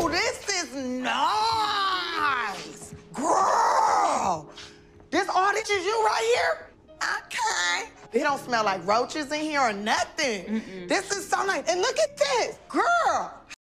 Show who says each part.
Speaker 1: This is nice. Girl, this all is you right here? Okay. They don't smell like roaches in here or nothing. This is so nice. And look at this.